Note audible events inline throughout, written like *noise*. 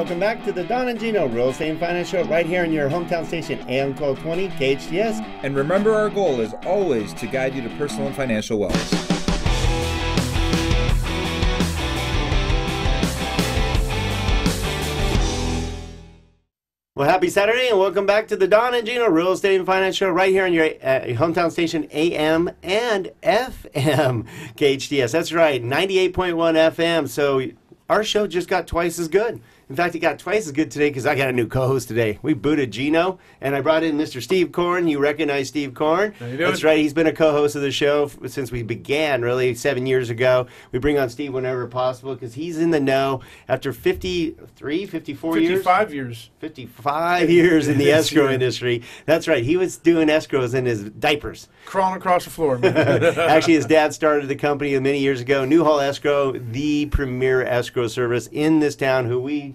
Welcome back to the Don and Gino Real Estate and Finance Show right here in your hometown station, AM 1220 KHTS. And remember, our goal is always to guide you to personal and financial wellness. Well, happy Saturday and welcome back to the Don and Gino Real Estate and Finance Show right here on your uh, hometown station AM and FM KHTS. That's right, 98.1 FM. So our show just got twice as good. In fact, it got twice as good today because I got a new co-host today. We booted Gino, and I brought in Mr. Steve Corn. You recognize Steve Corn? That's right. He's been a co-host of the show f- since we began, really seven years ago. We bring on Steve whenever possible because he's in the know. After 53, 54 years, 55 years. 55 years in the *laughs* escrow yeah. industry. That's right. He was doing escrows in his diapers. Crawling across the floor. *laughs* Actually, his *laughs* dad started the company many years ago, Newhall Escrow, the premier escrow service in this town, who we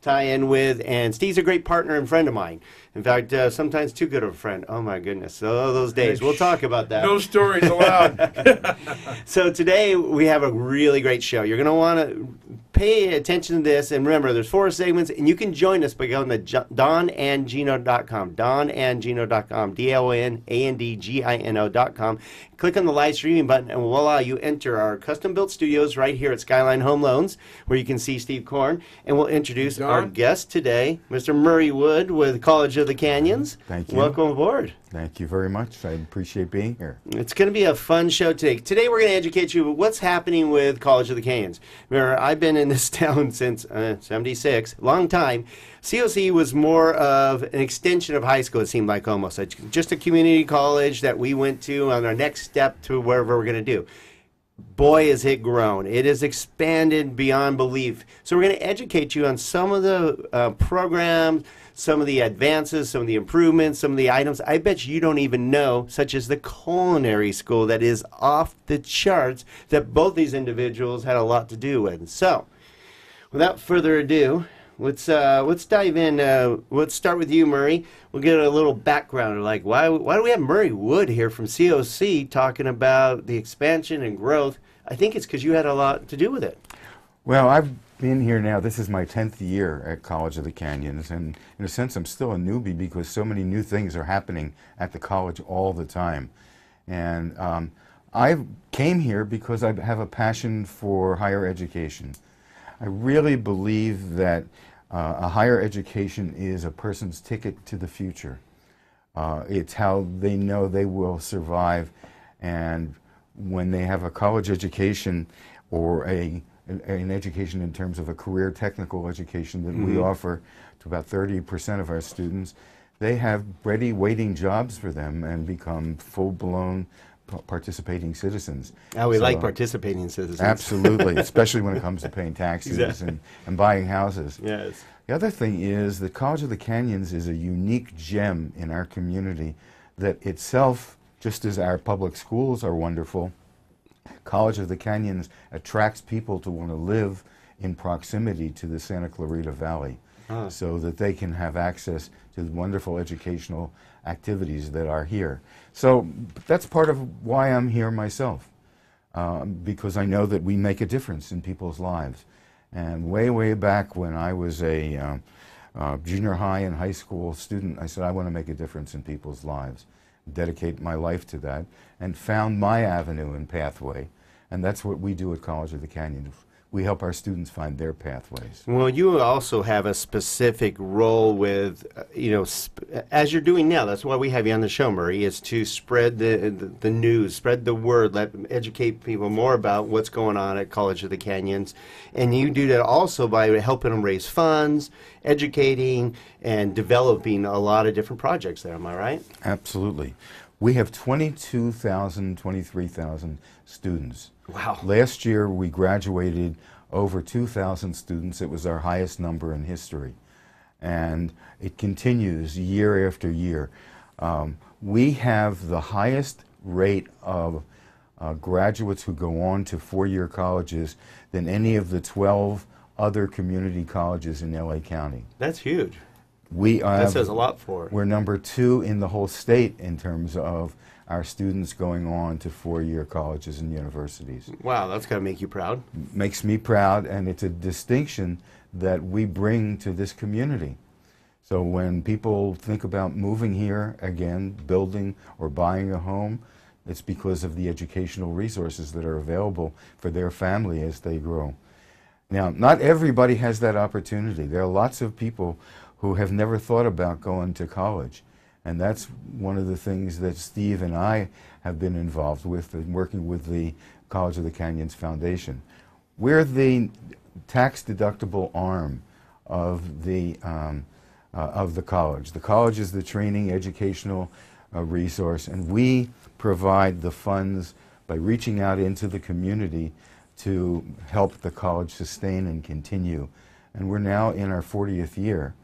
tie in with. And Steve's a great partner and friend of mine. In fact, uh, sometimes too good of a friend. Oh my goodness, oh those days. We'll talk about that. no stories allowed. *laughs* *laughs* So today we have a really great show. You're going to want to pay attention to this, and remember, there's four segments, and you can join us by going to donandgino.com, donandgino.com, D-O-N-A-N-D-G-I-N-O.com. Click on the live streaming button, and voila, you enter our custom-built studios right here at Skyline Home Loans, where you can see Steve Corn, and we'll introduce our guest today, Mr. Murray Wood with College of the Canyons. Thank you. Welcome aboard. Thank you very much. I appreciate being here. It's going to be a fun show today. Today, we're going to educate you about what's happening with College of the Canyons. Remember, I've been in this *laughs* town since uh, 76, long time. COC was more of an extension of high school, it seemed like almost. Just a community college that we went to on our next step to wherever we're going to do boy has it grown. It has expanded beyond belief. So we're going to educate you on some of the uh, programs some of the advances some of the improvements some of the items. I bet you don't even know such as the culinary school that is off the charts that both these individuals had a lot to do with. So without further ado let's uh, let's dive in uh, let's start with you murray we'll get a little background like why why do we have murray wood here from coc talking about the expansion and growth i think it's because you had a lot to do with it Well, I've been here now. This is my 10th year at College of the Canyons. And in a sense, I'm still a newbie because so many new things are happening at the college all the time. And um, I came here because I have a passion for higher education. I really believe that uh, a higher education is a person's ticket to the future. Uh, it's how they know they will survive. And when they have a college education or a, an education in terms of a career technical education that we offer to about 30% of our students, they have ready waiting jobs for them and become full blown participating citizens. oh we So- like participating citizens Absolutely, *laughs* especially when it comes to paying taxes Exactly. and, and buying houses. yes The other thing is the College of the Canyons is a unique gem in our community that itself, just as our public schools are wonderful, College of the Canyons attracts people to want to live in proximity to the Santa Clarita Valley So that they can have access to the wonderful educational activities that are here. So that's part of why I'm here myself um, because I know that we make a difference in people's lives. And way, way back when I was a um, uh, junior high and high school student, I said, I want to make a difference in people's lives, dedicate my life to that, and found my avenue and pathway. And that's what we do at College of the Canyon. We help our students find their pathways. Well, you also have a specific role with, uh, you know, sp- as you're doing now. That's why we have you on the show, Murray, is to spread the, the the news, spread the word, let educate people more about what's going on at College of the Canyons, and you do that also by helping them raise funds, educating, and developing a lot of different projects. There, am I right? Absolutely. We have 22,000, 23,000 students. Wow. Last year, we graduated over 2,000 students. It was our highest number in history. And it continues year after year. Um, we have the highest rate of uh, graduates who go on to four year colleges than any of the 12 other community colleges in LA County. That's huge. We That have- says a lot for it. we're number two in the whole state in terms of our students going on to four-year colleges and universities. Wow, that's got to make you proud. Makes me proud, and it's a distinction that we bring to this community. So when people think about moving here again, building or buying a home, it's because of the educational resources that are available for their family as they grow. Now, not everybody has that opportunity. There are lots of people who have never thought about going to college. And that's one of the things that Steve and I have been involved with in working with the College of the Canyons Foundation. We're the tax deductible arm of the, um, uh, of the college. The college is the training educational uh, resource, and we provide the funds by reaching out into the community to help the college sustain and continue. And we're now in our 40th year,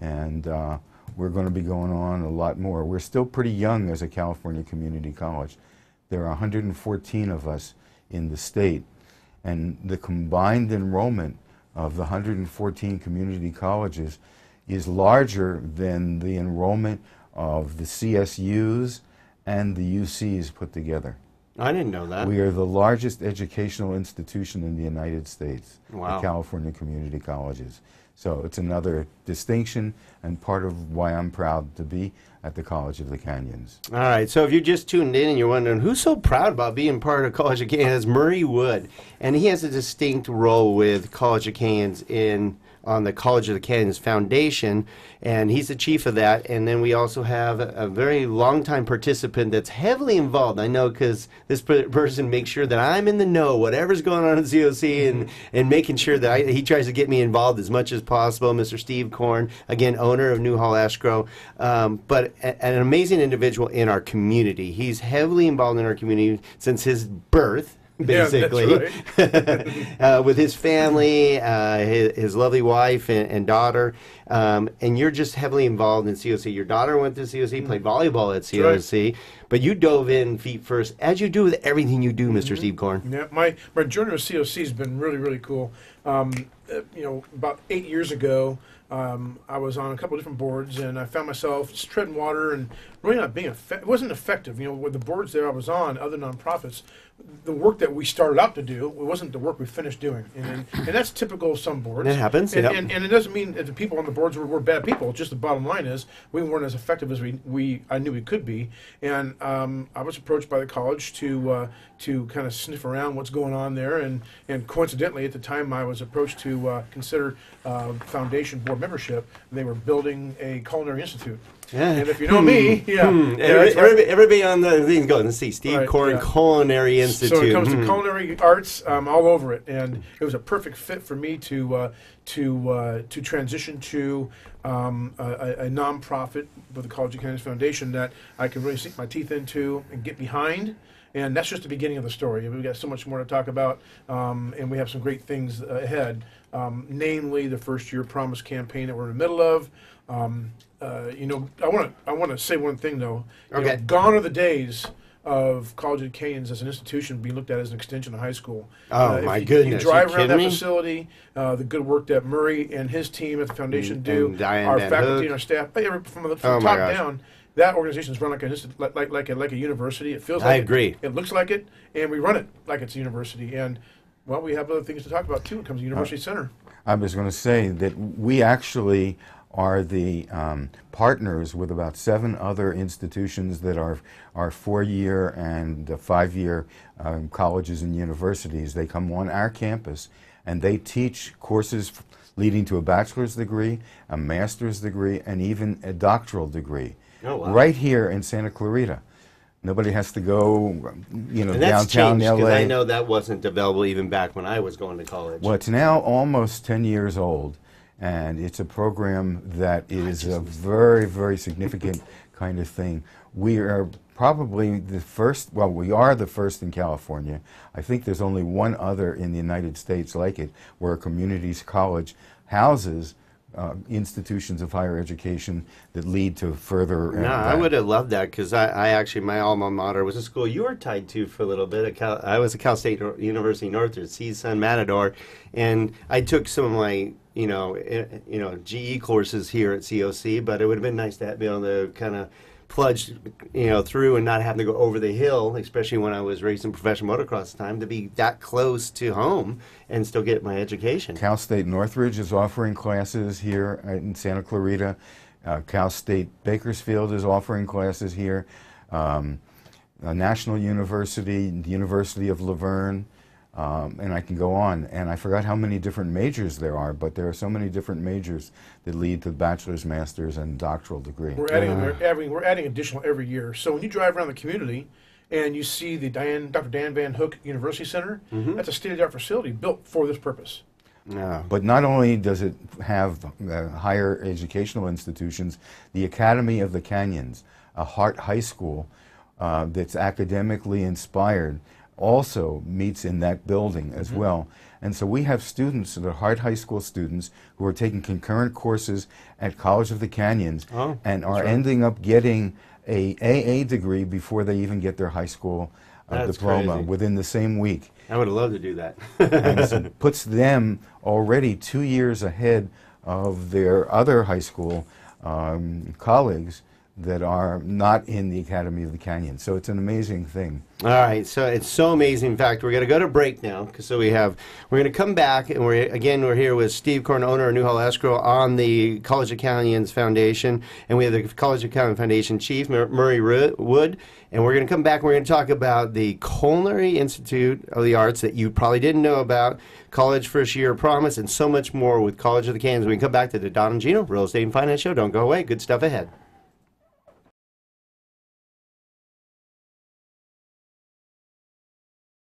and uh, we're going to be going on a lot more. We're still pretty young as a California community college. There are 114 of us in the state, and the combined enrollment of the 114 community colleges is larger than the enrollment of the CSUs and the UCs put together. I didn't know that. We are the largest educational institution in the United States, Wow. the California Community Colleges. So it's another distinction and part of why I'm proud to be at the College of the Canyons. All right, so if you just tuned in and you're wondering who's so proud about being part of College of Canyons, Murray Wood, and he has a distinct role with College of Canyons in on the College of the Canyons Foundation, and he's the chief of that. And then we also have a, very long-time participant that's heavily involved. I know because this per- person makes sure that I'm in the know, whatever's going on at COC, and and making sure that I, he tries to get me involved as much as possible. Mr. Steve Corn, again, owner of Newhall Escrow, um, but a, an amazing individual in our community. He's heavily involved in our community since his birth. *laughs* Basically, *laughs* uh, with his family, uh, his, his lovely wife and, and daughter, um, and you're just heavily involved in COC. Your daughter went to COC, played volleyball at Mm-hmm. right. COC, but you dove in feet first, as you do with everything you do, Mm-hmm. mister Steve Corn. Yeah, my my journey with COC has been really really cool. Um, uh, you know, about eight years ago, um, I was on a couple of different boards, and I found myself just treading water and really not being effective. It wasn't effective. You know, with the boards that I was on, other nonprofits, the work that we started out to do, it wasn't the work we finished doing, and and, and that's typical of some boards. It happens, And, yep. and, and it doesn't mean that the people on the boards were, were bad people. Just the bottom line is we weren't as effective as we, we I knew we could be. And um, I was approached by the college to uh, to kind of sniff around what's going on there. And, and coincidentally, at the time I was approached to uh, consider uh, foundation board membership, they were building a culinary institute. Yeah. And if you know me, yeah, Hmm. Every- everybody, everybody on the thing going, let's see, Steve Right, Corn yeah. Culinary Institute. So it comes Hmm. to culinary arts, um, all over it, and it was a perfect fit for me to uh, to uh, to transition to um, a, a nonprofit with the College of Canyons Foundation that I can really sink my teeth into and get behind. And that's just the beginning of the story. We've got so much more to talk about, um, and we have some great things ahead. Um, namely, the first year promise campaign that we're in the middle of. Um, uh, you know, I want to I want to say one thing though. You know, Okay. gone are the days of College of Canyons as an institution being looked at as an extension of high school. Oh, if my you, goodness, You drive you around that me? facility, uh, the good work that Murray and his team at the foundation And- do, and our faculty Hook. and our staff, from the Oh, from my top down. That organization is run like an insti- like like like a, like a university. It feels. I like it. agree. It, looks like it, and we run it like it's a university. And well, we have other things to talk about too. When it comes to University Center. I was going to say that we actually are the um, partners with about seven other institutions that are, are four-year and uh, five-year um, colleges and universities. They come on our campus and they teach courses leading to a bachelor's degree, a master's degree, and even a doctoral degree. Oh, wow. Right here in Santa Clarita. Nobody has to go, you know, downtown changed because LA. I know that wasn't available even back when I was going to college. Well, it's now almost 10 years old, and it's a program that is a very, very significant *laughs* kind of thing. We are probably the first, well, we are the first in California. I think there's only one other in the United States like it, where a community's college houses uh, institutions of higher education that lead to further. No, I would have loved that because I, I actually my alma mater was a school you were tied to for a little bit. Cal, I was at Cal State University Northridge, at CSUN Matador, and I took some of my you know eh, you know GE courses here at COC. But it would have been nice to have, be able to kind of plunged, you know, through and not having to go over the hill, especially when I was racing professional motocross time, to be that close to home and still get my education. Cal State Northridge is offering classes here in Santa Clarita. Uh, Cal State Bakersfield is offering classes here. Um, a National University, the University of La Verne, um, and I can go on. And I forgot how many different majors there are, but there are so many different majors that lead to bachelor's, master's, and doctoral degree. We're adding, we're adding, we're adding additional every year. So when you drive around the community and you see the Dianne, Dr. Dan Van Hook University Center, that's a state-of-the-art facility built for this purpose. No. But not only does it have uh, higher educational institutions, the Academy of the Canyons, a Hart High School uh, that's academically inspired, also meets in that building as well. And so we have students that are Hart High School students who are taking concurrent courses at College of the Canyons Oh, and are ending up getting a AA degree before they even get their high school uh, diploma crazy. within the same week I would loved to do that. and so *laughs* puts them already two years ahead of their other high school um, colleagues that are not in the Academy of the Canyon. So it's an amazing thing. All right, so it's so amazing. In fact, we're going to go to break now. So we have, we're going to come back, and we're again we're here with Steve Corn, owner of Newhall Escrow, on the College of Canyons Foundation, and we have the College of Canyon Foundation Chief Murray Wood, and we're going to come back. and We're going to talk about the Culinary Institute of the Arts that you probably didn't know about, College First Year Promise, and so much more with College of the Canyons. We come back to the Don and Gino Real Estate and Finance Show, don't go away. Good stuff ahead.